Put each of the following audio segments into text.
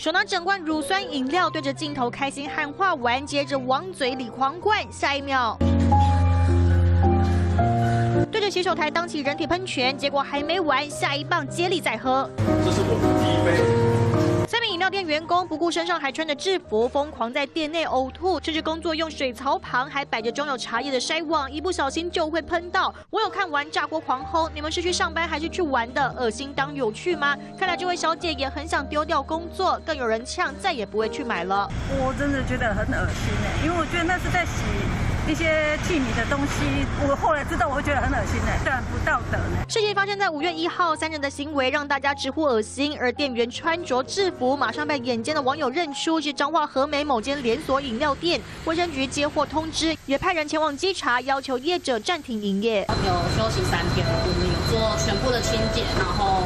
手拿整罐乳酸饮料，对着镜头开心喊话完，接着往嘴里狂灌，下一秒。对着洗手台当起人体喷泉，结果还没完，下一棒接力再喝。这是我的第一杯。三名饮料店员工不顾身上还穿着制服，疯狂在店内呕吐，甚至工作用水槽旁还摆着装有茶叶的筛网，一不小心就会喷到。我有看完炸锅狂吼：“你们是去上班还是去玩的？恶心当有趣吗？”看来这位小姐也很想丢掉工作，更有人呛再也不会去买了。我真的觉得很恶心哎，因为我觉得那是在洗。一些器皿的东西，我后来知道，我会觉得很恶心呢，这很不道德呢。事情发生在五月一号，三人的行为让大家直呼恶心，而店员穿着制服，马上被眼尖的网友认出是彰化和美某间连锁饮料店。卫生局接获通知，也派人前往稽查，要求业者暂停营业。有休息三天，我们有做全部的清洁，然后。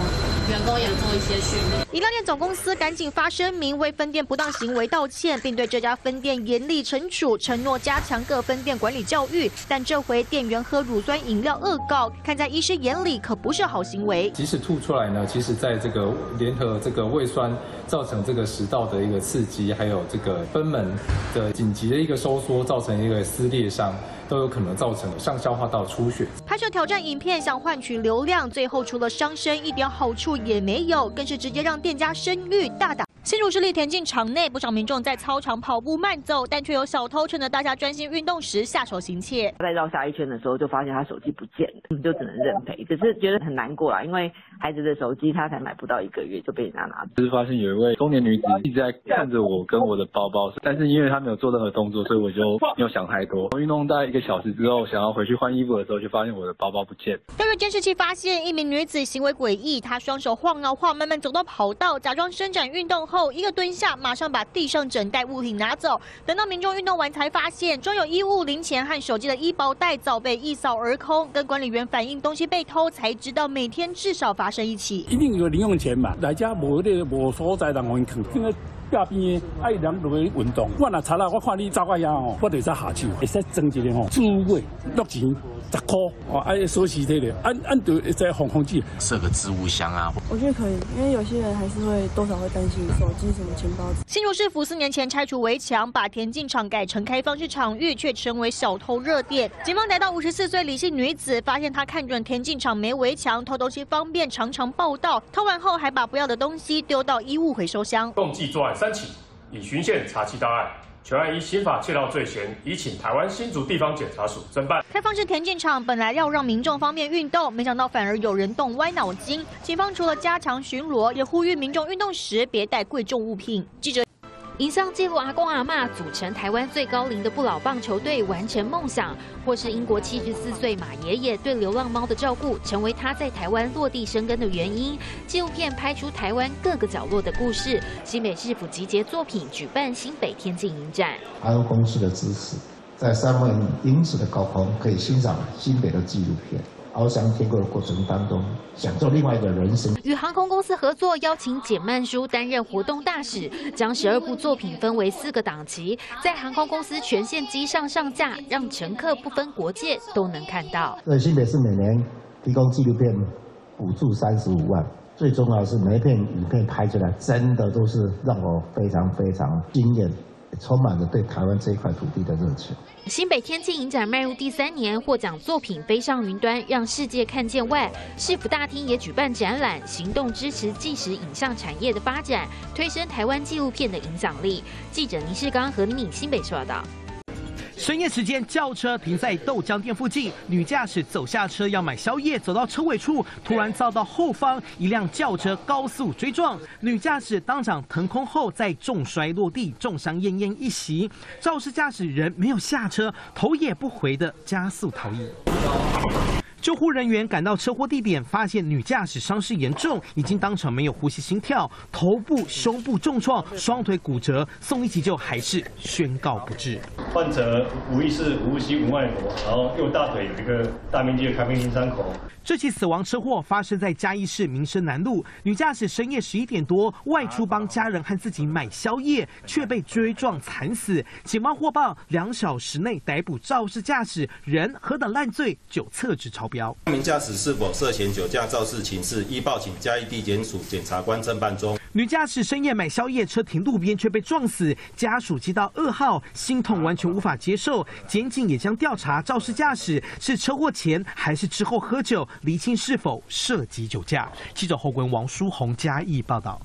员工也做一些训练。饮料店总公司赶紧发声明，为分店不当行为道歉，并对这家分店严厉惩处，承诺加强各分店管理教育。但这回店员喝乳酸饮料恶告，看在医师眼里可不是好行为。即使吐出来呢，其实在这个联合这个胃酸造成这个食道的一个刺激，还有这个贲门的紧急的一个收缩，造成一个撕裂伤。都有可能造成上消化道出血。拍摄挑战影片想换取流量，最后除了伤身，一点好处也没有，更是直接让店家声誉大打。新竹市立田径场内，不少民众在操场跑步慢走，但却有小偷趁着大家专心运动时下手行窃。在绕下一圈的时候，就发现他手机不见了，我们就只能认赔。只是觉得很难过啊，因为孩子的手机他才买不到一个月就被人家拿走。就是发现有一位中年女子一直在看着我跟我的包包，但是因为她没有做任何动作，所以我就没有想太多。我运动大概一个小时之后，想要回去换衣服的时候，就发现我的包包不见。调阅监视器发现，一名女子行为诡异，她双手晃啊晃，慢慢走到跑道，假装伸展运动后，一个蹲下。马上把地上整袋物品拿走。等到民众运动完，才发现装有衣物、零钱和手机的衣包袋早被一扫而空。跟管理员反映东西被偷，才知道每天至少发生一起。一定有零用钱嘛？来家无那无所在，人会坑。因为隔壁爱人落去运动，我若查啦，我看你走个样哦，我就使下手，会使增一个吼，注位六钱。十块哦，哎，收起这个，按按对在红红记设个置物箱啊。我觉得可以，因为有些人还是会多少会担心手机什么钱包。新竹市府四年前拆除围墙，把田径场改成开放式场域，却成为小偷热点。警方逮到五十四岁李姓女子，发现她看准田径场没围墙，偷东西方便，常常报道。偷完后还把不要的东西丢到衣物回收箱。共计作案三起，已巡线查缉到案。全案依刑法窃盗罪嫌，已请台湾新竹地方检察署侦办。开放式田径场本来要让民众方便运动，没想到反而有人动歪脑筋。警方除了加强巡逻，也呼吁民众运动时别带贵重物品。记者。影像记录阿公阿妈组成台湾最高龄的不老棒球队完成梦想，或是英国七十四岁马爷爷对流浪猫的照顾，成为他在台湾落地生根的原因。纪录片拍出台湾各个角落的故事。新北市府集结作品，举办新北天境影展。阿公司的支持，在三万英尺的高空可以欣赏新北的纪录片。翱翔天空的过程当中，享受另外一个人生。与航空公司合作，邀请简曼书担任活动大使，将十二部作品分为四个档期，在航空公司全线机上上架，让乘客不分国界都能看到。对，新北市每年提供纪录片补助三十五万，最重要的是每一片影片拍出来，真的都是让我非常非常惊艳。充满了对台湾这一块土地的热情。新北天际影展迈入第三年，获奖作品飞上云端，让世界看见外。市府大厅也举办展览，行动支持纪实影像产业的发展，推升台湾纪录片的影响力。记者倪世刚和你新北报道。深夜时间，轿车停在豆浆店附近，女驾驶走下车要买宵夜，走到车尾处，突然遭到后方一辆轿车高速追撞，女驾驶当场腾空后再重摔落地，重伤奄奄一息。肇事驾驶人没有下车，头也不回的加速逃逸。救护人员赶到车祸地点，发现女驾驶伤势严重，已经当场没有呼吸、心跳，头部、胸部重创，双腿骨折，送医急救还是宣告不治。患者无意识、无呼吸、无脉搏，然后右大腿有一个大面积的开放性伤口。这起死亡车祸发生在嘉义市民生南路，女驾驶深夜十一点多外出帮家人和自己买宵夜，却被追撞惨死。警方获报，两小时内逮捕肇事驾驶人，何等烂醉就厕纸钞票。标。名驾驶是否涉嫌酒驾肇事情事，依报请嘉义地检署检察官侦办中。女驾驶深夜买宵夜，车停路边却被撞死，家属接到噩耗，心痛完全无法接受。检警也将调查肇事驾驶是车祸前还是之后喝酒，厘清是否涉及酒驾。记者侯文王书红嘉义报道。